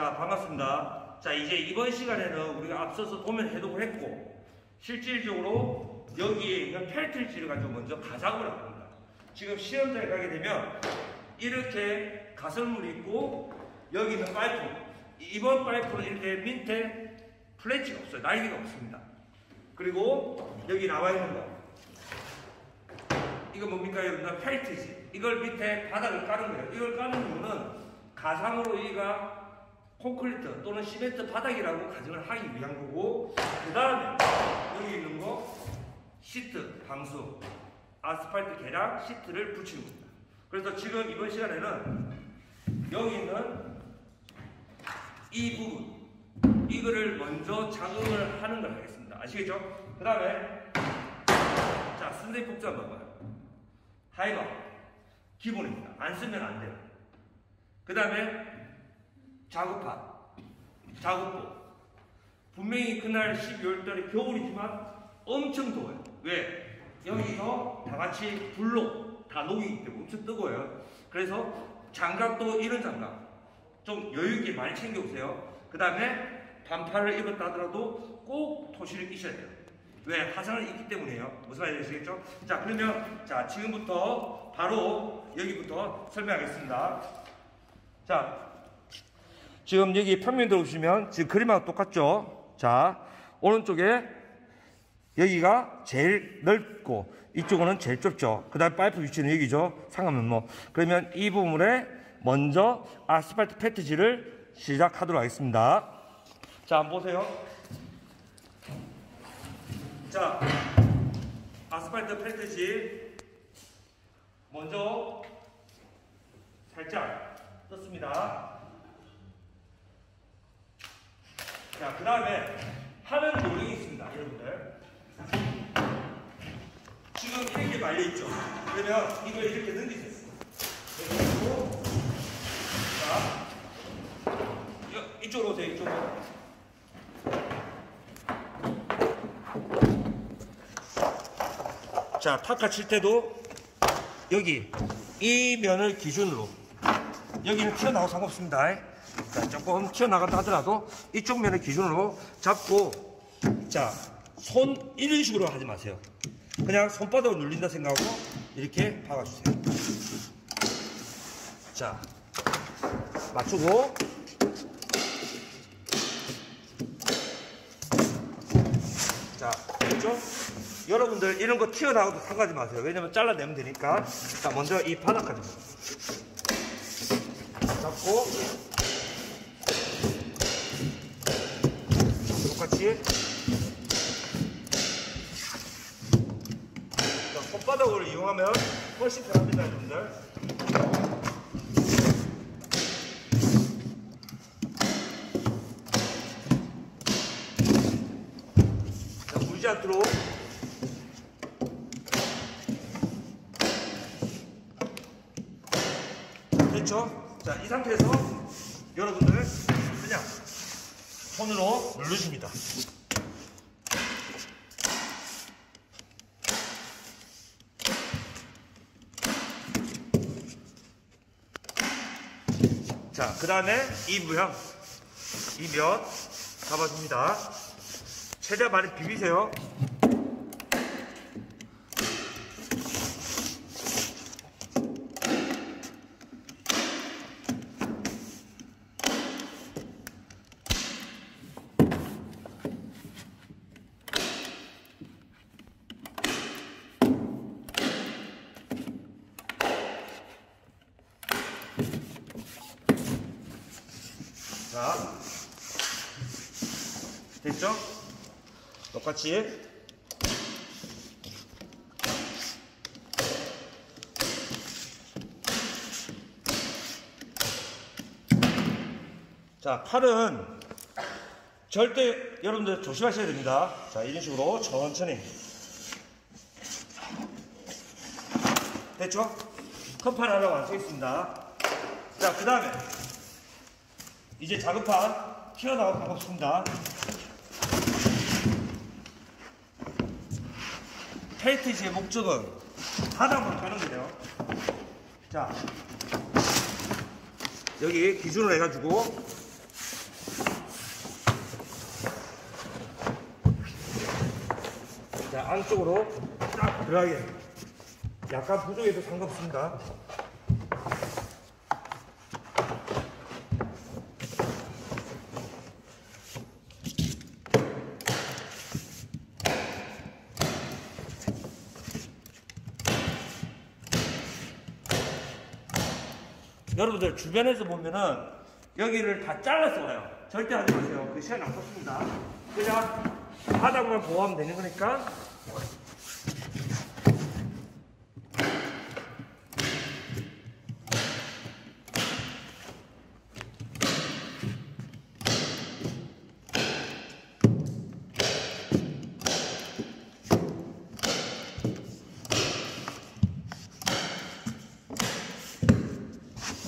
자, 반갑습니다. 자, 이제 이번 시간에는 우리가 앞서서 도면 해독을 했고, 실질적으로 여기에 있는 펠트리지를 가지고 먼저 가작을 합니다. 지금 시험장에 가게 되면 이렇게 가설물이 있고, 여기 있는 파이프. 이번 파이프는 이렇게 밑에 플래치가 없어요. 날개가 없습니다. 그리고 여기 나와 있는 거. 이거 뭡니까 여러분들 펠트지 이걸 밑에 바닥을 까는 거예요 이걸 까는 이유는 가상으로 여기가 콘크리트 또는 시멘트 바닥이라고 가정을 하기 위한 거고 그 다음에 여기 있는 거 시트 방수 아스팔트 계량 시트를 붙이는 겁니다 그래서 지금 이번 시간에는 여기 있는 이 부분 이거를 먼저 작업을 하는 걸 하겠습니다 아시겠죠? 그 다음에 자 선생님 복잡 한번 봐요 하이바 기본입니다. 안 쓰면 안 돼요. 그 다음에 작업판, 작업복. 분명히 그날 12월 달에 겨울이지만 엄청 더워요. 왜? 여기서 다 같이 불로 다 녹이기 때문에 엄청 뜨거워요. 그래서 장갑도 이런 장갑 좀 여유있게 많이 챙겨오세요. 그 다음에 반팔을 입었다 하더라도 꼭 토시를 끼셔야 돼요. 왜? 화상을 입기 때문이에요. 무슨 말인지 아시겠죠? 자, 그러면, 자, 지금부터 바로 여기부터 설명하겠습니다. 자, 지금 여기 평면 들어오시면 지금 그림하고 똑같죠? 자, 오른쪽에 여기가 제일 넓고 이쪽은 제일 좁죠. 그 다음 파이프 위치는 여기죠. 상하면 뭐. 그러면 이 부분에 먼저 아스팔트 패트지를 시작하도록 하겠습니다. 자, 한번 보세요. 자, 아스팔트 펠트지 먼저 살짝 떴습니다. 자, 그 다음에 하는 요령이 있습니다, 여러분들. 지금 이렇게 말려있죠? 그러면 이걸 이렇게 넘기세요. 그리고, 자, 이쪽으로 오세요, 이쪽으로. 자, 타카 칠 때도 여기 이 면을 기준으로 여기는 튀어나와도 상관없습니다. 자, 조금 튀어나간다 하더라도 이쪽 면을 기준으로 잡고 자, 손 이런 식으로 하지 마세요. 그냥 손바닥으로 눌린다 생각하고 이렇게 박아주세요. 자, 맞추고 자, 됐죠? 여러분들 이런 거 튀어나와도 상관하지 마세요. 왜냐면 잘라내면 되니까. 자, 먼저 이 바닥까지. 잡고. 똑같이. 자, 손바닥을 이용하면 훨씬 편합니다, 여러분들. 자, 물지 않도록. 됐죠? 자, 이 상태에서 여러분들 그냥 손으로 누르십니다. 자, 그 다음에 이 모양, 이면 잡아줍니다. 최대한 많이 비비세요. 자, 됐죠? 똑같이. 자, 칼은 절대 여러분들 조심하셔야 됩니다. 자, 이런 식으로 천천히. 됐죠? 컵판 하나 완성했습니다. 자, 그 다음에 이제 작업판 튀어나와 가봅습니다. KTG의 목적은 바닥으로 가는 거예요. 자, 여기 기준으로 해가지고 자 안쪽으로 딱 들어가게 약간 부족해도 상관없습니다. 여러분들 주변에서 보면은 여기를 다 잘라서 와요. 절대 하지 마세요. 그 시간 안 컸습니다. 그냥 바닥만 보호하면 되는 거니까.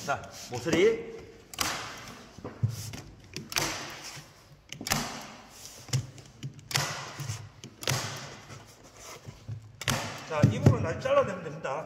자, 모서리. 자, 이 부분은 아주 잘라내면 됩니다.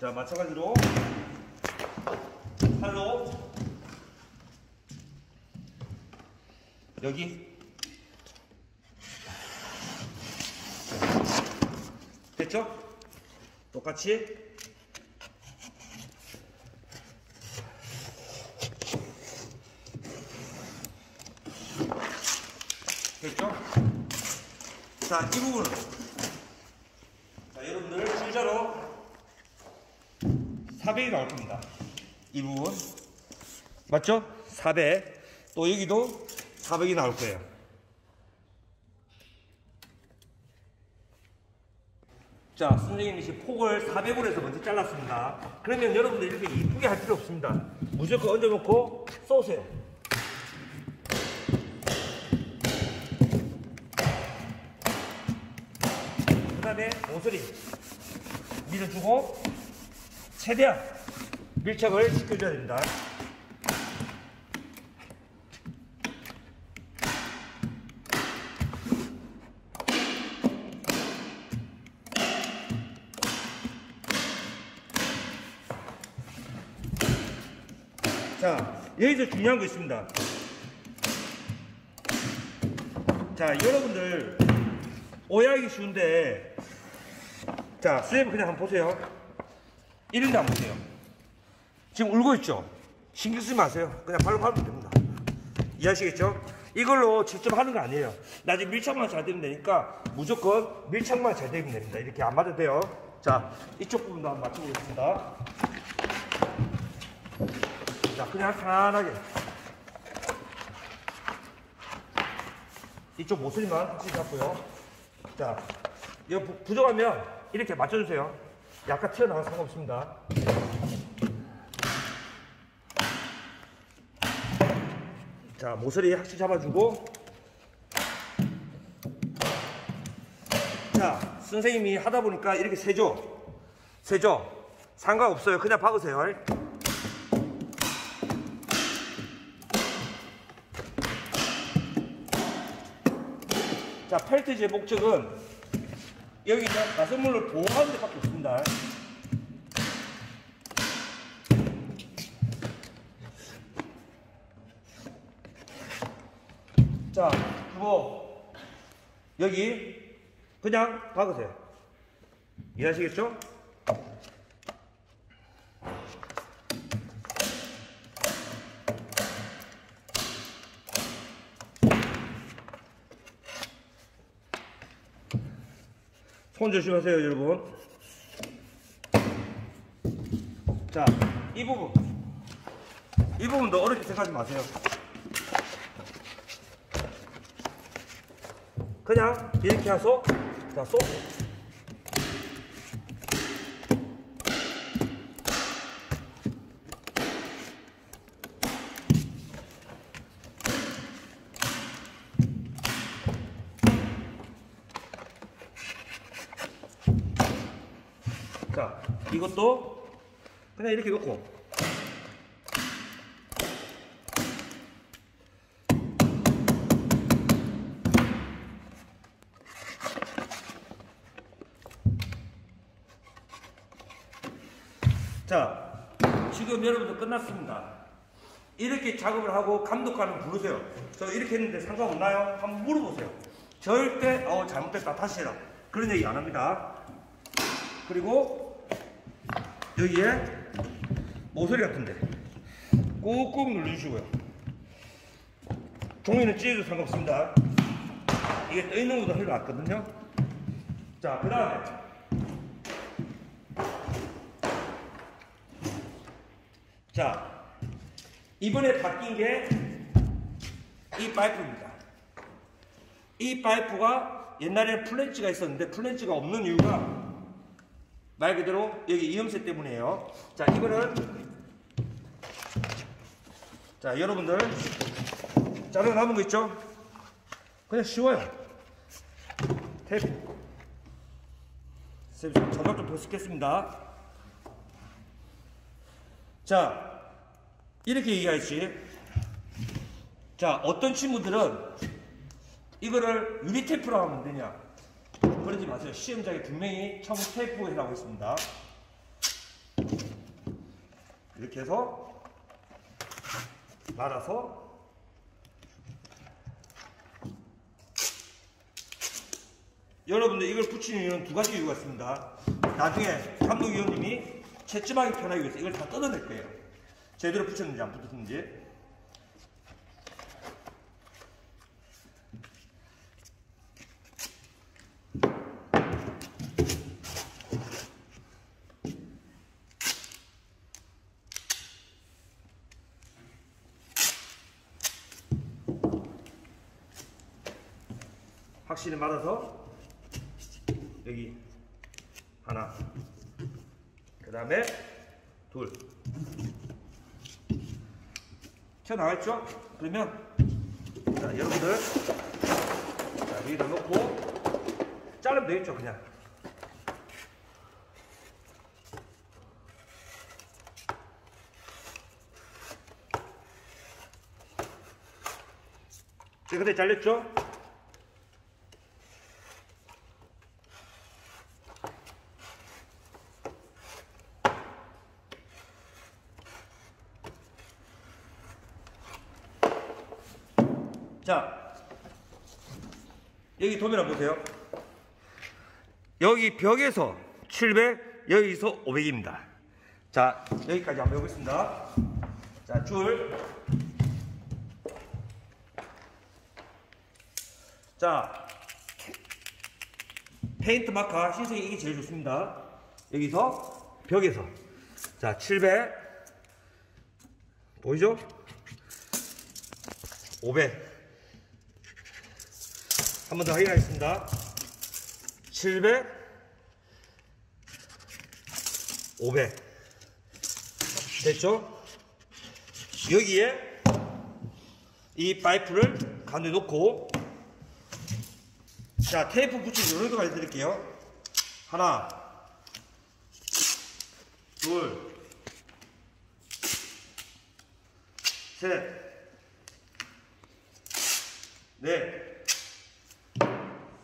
자, 마찬가지로 팔로 여기 됐죠? 똑같이 됐죠? 자, 이 부분은 자, 여러분들 줄자로 400이 나올 겁니다. 이 부분. 맞죠? 400. 또 여기도 400이 나올 거예요. 자, 선생님이 지금 폭을 400으로 해서 먼저 잘랐습니다. 그러면 여러분들 이렇게 이쁘게 할 필요 없습니다. 무조건 얹어놓고 쏘세요. 그 다음에 모서리 밀어주고 최대한 밀착을 시켜줘야 됩니다. 자, 여기서 중요한 거 있습니다. 자, 여러분들 오해하기 쉬운데 자, 선생님 그냥 한번 보세요. 이런 데 한번 보세요. 지금 울고 있죠? 신경 쓰지 마세요. 그냥 발로 밟으면 됩니다. 이해하시겠죠? 이걸로 직접 하는 거 아니에요. 나중에 밀착만 잘 되면 되니까 무조건 밀착만 잘 되면 됩니다. 이렇게 안 맞아도 돼요. 자, 이쪽 부분도 한번 맞춰보겠습니다. 자, 그냥 편안하게. 이쪽 모서리만 확실히 잡고요. 자, 이거 부- 부족하면 이렇게 맞춰주세요. 약간 튀어나와 상관없습니다. 자, 모서리 확실히 잡아주고. 자, 선생님이 하다 보니까 이렇게 세죠? 세죠? 상관없어요. 그냥 박으세요. 자, 펠트지의 목적은 여기 있는 가스물을 보호하는 데밖에 없습니다. 자, 그리고 여기 그냥 박으세요. 이해하시겠죠? 손 조심하세요, 여러분. 자, 이 부분. 이 부분도 어렵게 생각하지 마세요. 그냥 이렇게 해서 자, 쏙. 자, 이것도 그냥 이렇게 놓고 자, 지금 여러분들 끝났습니다. 이렇게 작업을 하고 감독관을 부르세요. 저 이렇게 했는데 상관없나요? 한번 물어보세요. 절대 어 잘못됐다 다시 해라. 그런 얘기 안 합니다. 그리고 여기에 모서리 같은데 꾹꾹 눌러주시고요. 종이는 찢어도 상관없습니다. 이게 떠 있는 것보다 훨씬 낫거든요. 자, 그 다음에 자, 이번에 바뀐 게 이 파이프입니다. 이 파이프가 옛날에는 플랜지가 있었는데 플랜지가 없는 이유가 말 그대로 여기 이음새 때문이에요. 자, 이거는 자, 여러분들 자르고 남은 거 있죠? 그냥 쉬워요. 테이프. 쌤, 자막 좀더 쓰겠습니다. 자, 이렇게 얘기하지. 자, 어떤 친구들은 이거를 유리 테이프로 하면 되냐? 그러지 마세요. 시험장에 분명히 청 테이프라고 있습니다. 이렇게 해서 말아서 여러분들 이걸 붙이는 이유는 두 가지 이유가 있습니다. 나중에 감독위원님이 채점하기 편하기 위해서 이걸 다 뜯어낼 거예요. 제대로 붙였는지 안 붙였는지. 확실히 말아서 여기 하나 그 다음에 둘 튀어나왔죠? 그러면 자 여러분들 자 여기다 놓고 자르면 되겠죠 그냥 자 근데 잘렸죠? 자, 여기 도면 한번 보세요. 여기 벽에서 700, 여기서 500입니다. 자, 여기까지 한번 해보겠습니다. 자, 줄. 자, 페인트 마카 흰색이 이게 제일 좋습니다. 여기서 벽에서 자, 700 보이죠? 500 한 번 더 확인하겠습니다. 700 500 됐죠? 여기에 이 파이프를 가운데 놓고 자 테이프 붙이기 이런 거 알려드릴게요. 하나 둘 셋, 넷,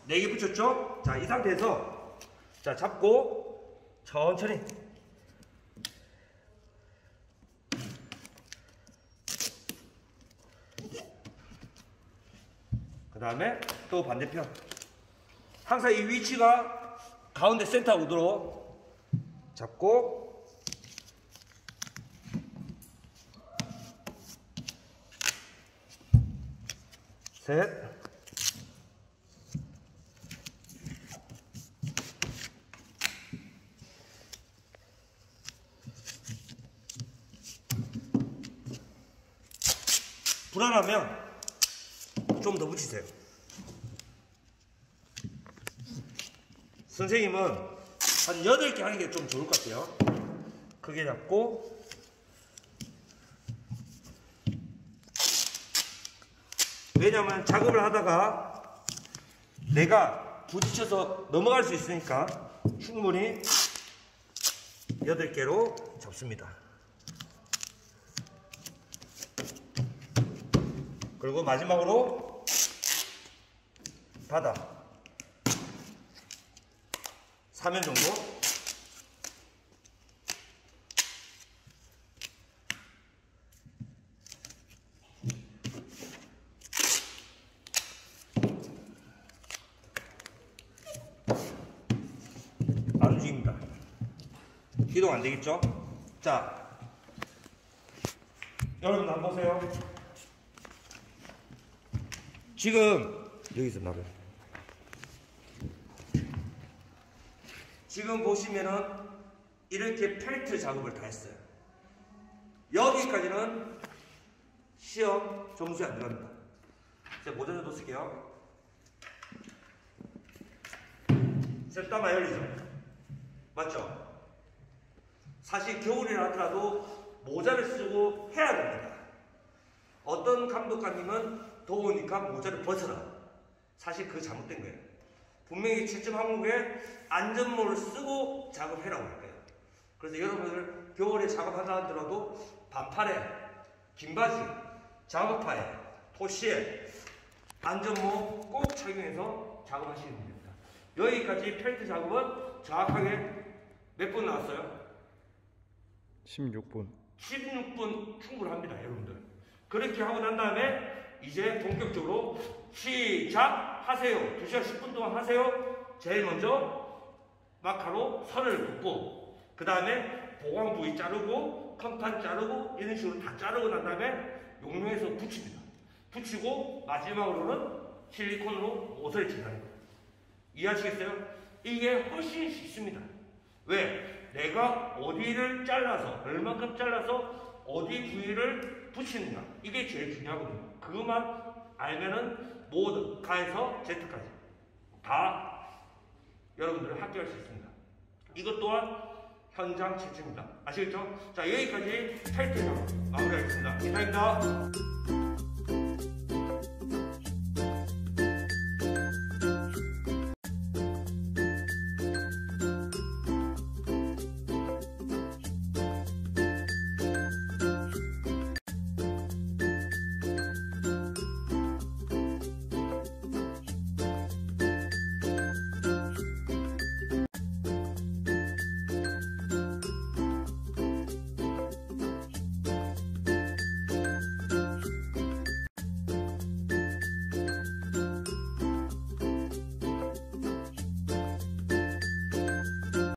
네 개 붙였죠? 자, 이 상태에서 자, 잡고 천천히. 그 다음에 또 반대편. 항상 이 위치가 가운데 센터 오도록 잡고. 셋 불안하면 좀 더 붙이세요. 선생님은 한 8개 하는 게 좀 좋을 것 같아요. 크게 잡고 왜냐면 작업을 하다가 내가 부딪혀서 넘어갈 수 있으니까 충분히 8개로 접습니다. 그리고 마지막으로 바닥 3면 정도 안 움직입니다. 기동 안 되겠죠? 자, 여러분 한번 보세요. 지금 여기서 나를. 지금 보시면은 이렇게 펠트 작업을 다 했어요. 여기까지는 시험 점수에 안 들어갑니다. 제가 모자 좀 쓸게요. 셋다만 열리죠? 맞죠? 사실 겨울이라 하더라도 모자를 쓰고 해야 됩니다. 어떤 감독관님은 더우니까 모자를 벗어라. 사실 그 잘못된 거예요. 분명히 7점 항목에 안전모를 쓰고 작업해라고 할 거예요. 그래서 여러분들 겨울에 작업하다 하더라도 반팔에, 긴 바지, 작업화에, 토시에 안전모 꼭 착용해서 작업하시면 됩니다. 여기까지 펠트 작업은 정확하게 몇 분 나왔어요? 16분. 16분 충분합니다, 여러분들. 그렇게 하고 난 다음에 이제 본격적으로 시작하세요. 2시간 10분 동안 하세요. 제일 먼저 마카로 선을 긋고 그 다음에 보강 부위 자르고 컨판 자르고 이런 식으로 다 자르고 난 다음에 용량에서 붙입니다. 붙이고 마지막으로는 실리콘으로 옷을 칠하는 거예요. 이해하시겠어요? 이게 훨씬 쉽습니다. 왜? 내가 어디를 잘라서 얼만큼 잘라서 어디 부위를 붙이느냐 이게 제일 중요하거든요. 그것만 알면은 모든 가에서 Z까지 다 여러분들은 합격할 수 있습니다. 이것 또한 현장 채점입니다. 아시겠죠? 자 여기까지 타이틀 마무리하겠습니다. 이상입니다.